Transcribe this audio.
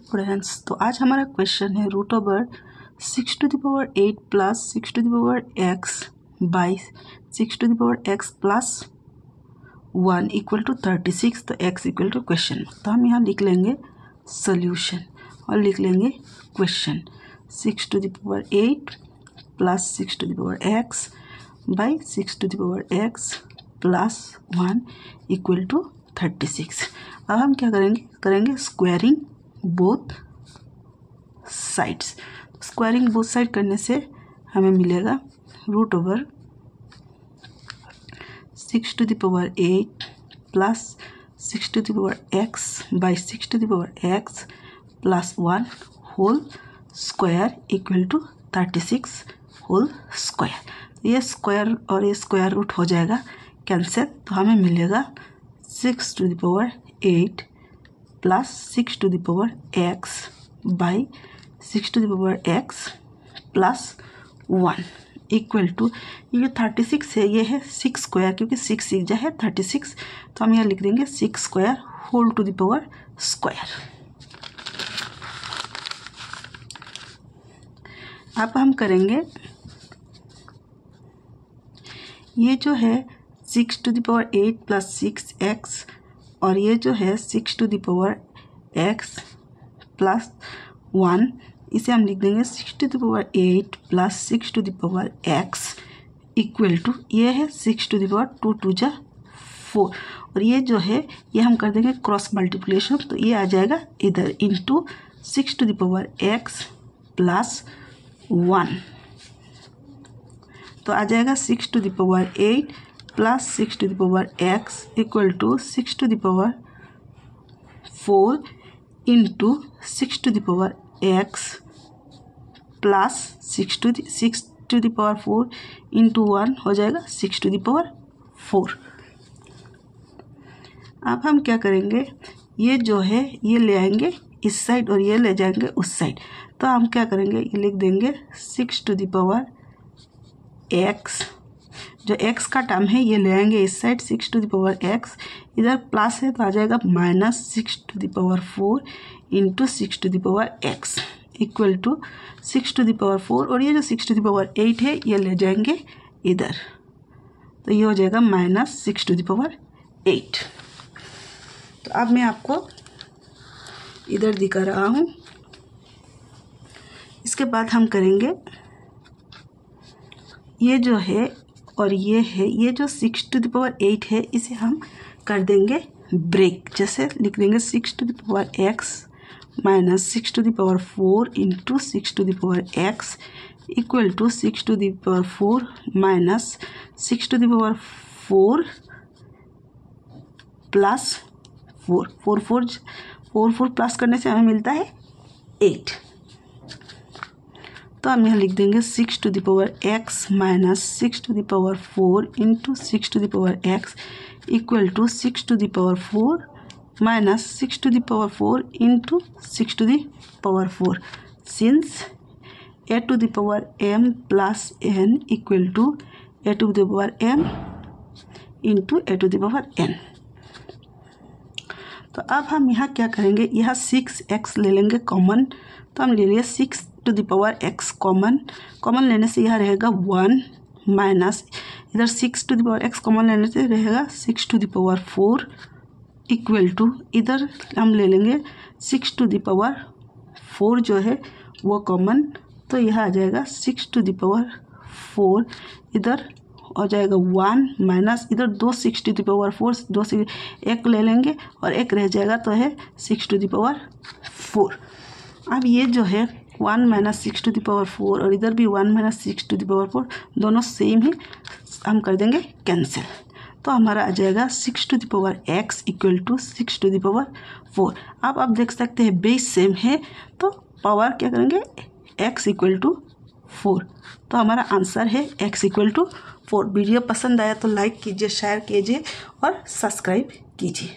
Friends तो आज हमारा क्वेश्चन है root over six to the power eight plus six to the power x by six to the power x plus one equal to thirty six तो x equal to question तो हम यहाँ लिख लेंगे सोल्यूशन और लिख लेंगे question six to the power eight plus six to the power x by six to the power x plus one equal to thirty six अब हम क्या करेंगे? करेंगे squaring both sides squaring both side करने से हमें मिलेगा root over six to the power eight plus six to the power x by six to the power x plus one whole square equal to thirty six whole square ये square और ये square root हो जाएगा cancel तो हमें मिलेगा six to the power eight plus six to the power x by six to power x plus one equal to ये जो थर्टी सिक्स है, ये है सिक्स स्क्वायर क्योंकि सिक्स सिक्स जो है थर्टी सिक्स तो हम यहाँ लिख देंगे six square whole to the power square अब हम करेंगे, ये जो है six to the power eight plus six x और ये जो है six to the power x plus one इसे हम लिख देंगे six to the power eight plus six to the power x equal to ये है six to the power two two जा फोर और ये जो है, ये हम कर देंगे क्रॉस मल्टीप्लिकेशन तो ये आ जाएगा इधर into six to the power x plus one तो आ जाएगा six to the power eight plus six to the power x equal to six to the power four into six to the power x plus six to six to the power four into one हो जाएगा six to the power four अब हम क्या करेंगे? ये जो है, ये ले आएँगे इस साइड और ये ले जाएँगे उस साइड तो हम क्या करेंगे? ये लिख देंगे six to the power x जो x का टर्म है, ये ले आएँगे इस side six to the power x इधर प्लस है तो आ जाएगा minus six to the power four into six to the power x equal to six to the power four और ये जो सिक्स टू दावर एट है, ये ले जाएँगे इधर. तो ये हो जाएगा minus six to the power eight तो अब मैं आपको इधर दिखा रहा हूँ। इसके बाद हम करेंगे, ये जो है और ये है, ये जो सिक्स टू दावर एट है, इसे हम कर देंगे ब्रेक जैसे लिख देंगे six to the power x minus six to the power four into six to the power x equal to six to the power four minus six to the power four plus four four four four four plus करने से हमें मिलता है eight तो हम यहाँ लिख देंगे six to the power x minus six to the power four into six to the power x equal to six to the power four minus six to the power four into six to the power four since a to the power m plus n equal to a to the power m into a to the power n तो अब हम यहाँ क्या करेंगे? यहाँ six x ले लेंगे common तो हम ले लिए six to the power x common common लेने से यह रहेगा वन माइनस इधर six to the power x common लेने से रहेगा six to the power four equal to इधर हम ले लेंगे सिक्स टू दावर फोर जो है वो कॉमन तो यह आ जाएगा सिक्स टू दावर फोर इधर हो जाएगा वन माइनस इधर दो सिक्स टू दावर फोर दो एक ले लेंगे और एक रह जाएगा तो है सिक्स टू दावर फोर अब ये जो है one minus six to the power four और इधर भी one minus six to the power four दोनों सेम ही हम कर देंगे कैंसिल तो हमारा आ जाएगा six to the power x equal to six to the power four अब आप देख सकते हैं बेस सेम है तो पावर क्या करेंगे? एक्स इक्वल टू फोर तो हमारा आंसर है x equal to four video पसंद आया तो लाइक कीजिए शेयर कीजिए और सब्सक्राइब कीजिए।